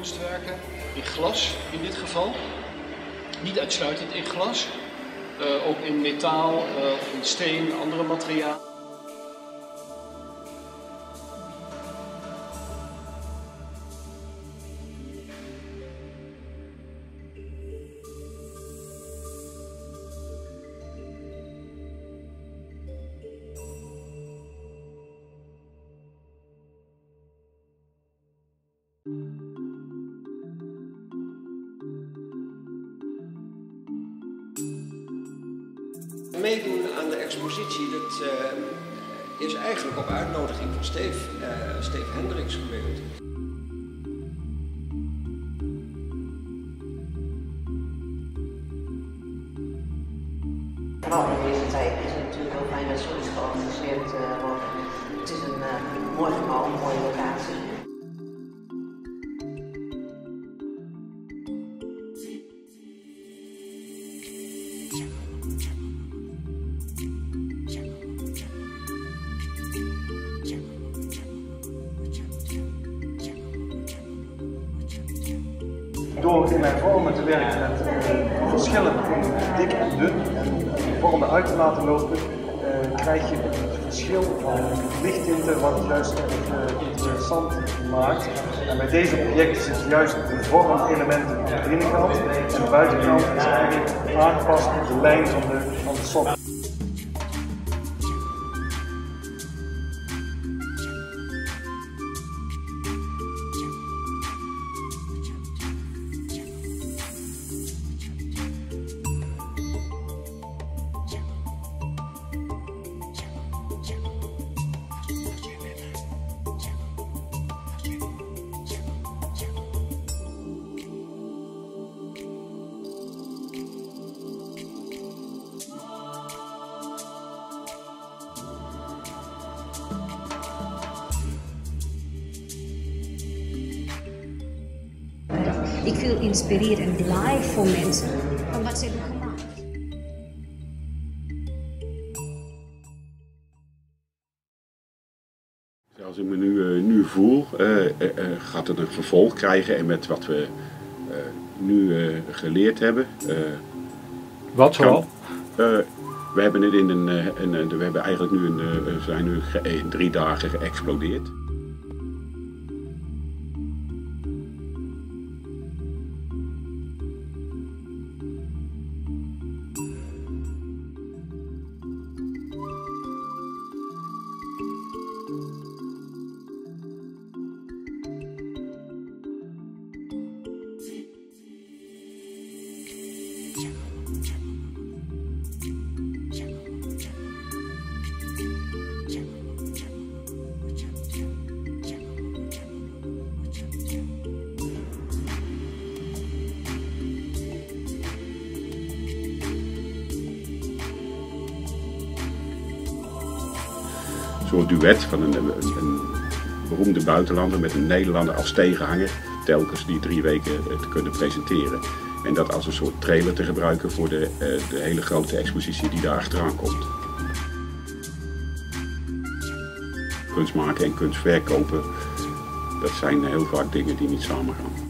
kunstwerken in glas in dit geval. Niet uitsluitend in glas, uh, ook in metaal, uh, in steen, andere materialen. Meedoen aan de expositie, dat uh, is eigenlijk op uitnodiging van Steve, uh, Steve Hendricks gebeurd. Vooral in deze tijd is het natuurlijk heel fijn dat zoiets georganiseerd uh, wordt. Het is een mooi gebouw, een mooie locatie. Door in mijn vormen te werken met uh, verschillen dik en dun en vormen uit te laten lopen, uh, krijg je het verschil van lichttinten wat het juist uh, interessant maakt. En bij deze objecten zit juist de vormelementen aan de binnenkant en de buitenkant is eigenlijk aangepast op de lijn van de, van de sok. Ik wil inspireren en blij voor mensen van wat ze hebben gemaakt. Zoals ik me nu, nu voel, uh, uh, gaat het een vervolg krijgen en met wat we nu geleerd hebben. wat vooral? we hebben het in een, een, we hebben eigenlijk nu een, we zijn nu in drie dagen geëxplodeerd. Soort duet van een, een, een, beroemde buitenlander met een Nederlander als tegenhanger, telkens die drie weken te kunnen presenteren. En dat als een soort trailer te gebruiken voor de, de hele grote expositie die daar achteraan komt. Kunst maken en kunst verkopen, dat zijn heel vaak dingen die niet samengaan.